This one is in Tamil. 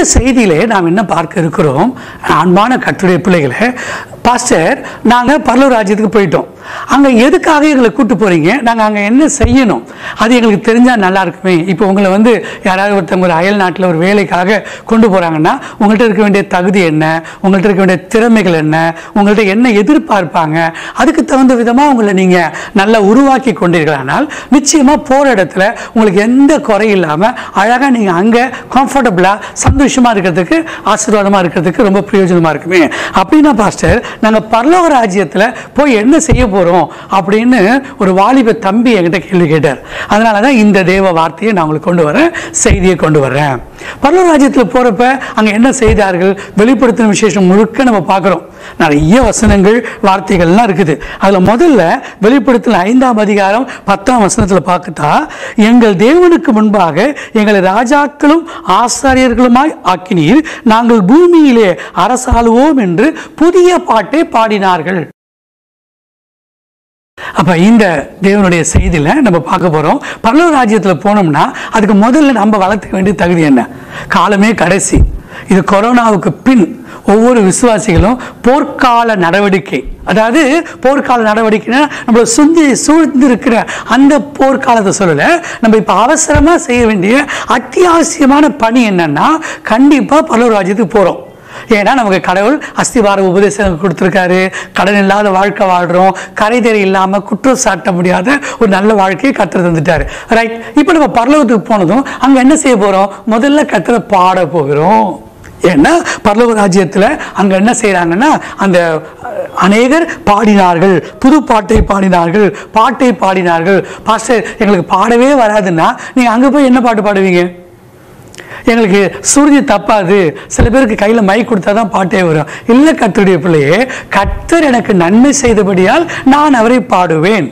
இந்த செய்தியிலே நாம் என்ன பார்க்க இருக்கிறோம்? அன்பான கட்டுரை பிள்ளைகளை பாஸ்டர் நாங்கள் பரலூர் ராஜ்யத்துக்கு போயிட்டோம். அங்கே எதுக்காக எங்களை கூட்டு போகிறீங்க நாங்கள் அங்கே என்ன செய்யணும்? அது எங்களுக்கு தெரிஞ்சால் நல்லா இருக்குமே. இப்போ உங்களை வந்து யாராவது ஒருத்தவங்க ஒரு அயல் நாட்டில் ஒரு வேலைக்காக கொண்டு போகிறாங்கன்னா உங்கள்கிட்ட இருக்க வேண்டிய தகுதி என்ன? உங்கள்கிட்ட இருக்க வேண்டிய திறமைகள் என்ன? உங்கள்கிட்ட என்ன எதிர்பார்ப்பாங்க? அதுக்கு தகுந்த விதமாக உங்களை நீங்கள் நல்லா உருவாக்கி கொண்டீர்களானால் நிச்சயமாக போகிற இடத்துல உங்களுக்கு எந்த குறை இல்லாமல் அழகாக நீங்கள் அங்கே கம்ஃபர்டபுளாக சந்தோஷமாக இருக்கிறதுக்கு ஆசீர்வாதமாக இருக்கிறதுக்கு ரொம்ப பிரயோஜனமாக இருக்குமே. அப்படின்னா பாஸ்டர் நாங்கள் பரலோக ராஜ்யத்தில் போய் என்ன செய்ய போகிறோம் அப்படின்னு ஒரு வாலிப தம்பி என்கிட்ட கேள்வி கேட்டார். அதனால தான் இந்த தேவ வார்த்தையை நான் உங்களுக்கு கொண்டு வரேன் செய்தியை கொண்டு வர்றேன். பரலோக ராஜ்யத்தில் போகிறப்ப அங்கே என்ன செய்தார்கள்? வெளிப்படுத்தின விசேஷம் முழுக்க நம்ம பார்க்குறோம். நிறைய வசனங்கள் வார்த்தைகள்லாம் இருக்குது. அதில் முதல்ல வெளிப்படுத்தின ஐந்தாம் அதிகாரம் பத்தாம் வசனத்தில் பார்த்துட்டா எங்கள் தேவனுக்கு முன்பாக எங்களை ராஜாக்களும் ஆசாரியர்களுமாய் ஆக்கினீர். நாங்கள் பூமியிலே அரசாளுவோம் என்று புதிய பாட்டை பாடினார்கள். அப்போ இந்த தேவனுடைய செய்தியில் நம்ம பார்க்க போகிறோம் பல்லவ ராஜ்யத்தில் போனோம்னா அதுக்கு முதல்ல நம்ம வளர்த்துக்க வேண்டிய தகுதி என்ன? காலமே கடைசி. இது கொரோனாவுக்கு பின் ஒவ்வொரு விசுவாசிகளும் போர்க்கால நடவடிக்கை. அதாவது போர்க்கால நடவடிக்கைன்னா நம்மளை சுந்தி சூழ்ந்து இருக்கிற அந்த போர்க்காலத்தை சொல்லலை நம்ம இப்போ அவசரமாக செய்ய வேண்டிய அத்தியாவசியமான பணி என்னன்னா கண்டிப்பாக பல்லூர் ராஜ்யத்துக்கு போகிறோம் ஏன்னா நமக்கு கடவுள் அஸ்திவார உபதேசம் கொடுத்துருக்காரு. கடன் இல்லாத வாழ்க்கை வாழ்கிறோம் கரைதறி இல்லாமல் குற்றம் சாட்ட முடியாத ஒரு நல்ல வாழ்க்கையை கற்று தந்துட்டாரு. ரைட் இப்போ நம்ம பரலோகத்துக்கு போனதும் அங்கே என்ன செய்ய போகிறோம் முதல்ல கத்தரை பாட போகிறோம். ஏன்னா பரலோக ராஜ்யத்தில் அங்கே என்ன செய்கிறாங்கன்னா அந்த அநேகர் பாடினார்கள். புது பாட்டை பாடினார்கள். பாட்டை பாடினார்கள். பாஸ்டர் எங்களுக்கு பாடவே வராதுன்னா நீங்கள் அங்கே போய் என்ன பாட்டு பாடுவீங்க? எங்களுக்கு சுருதி தப்பாது. சில பேருக்கு கையில் மை கொடுத்தா தான் பாட்டே வரும். இல்லை கத்துடைய பிள்ளையே கத்தர் எனக்கு நன்மை செய்தபடியால் நான் அவரை பாடுவேன்.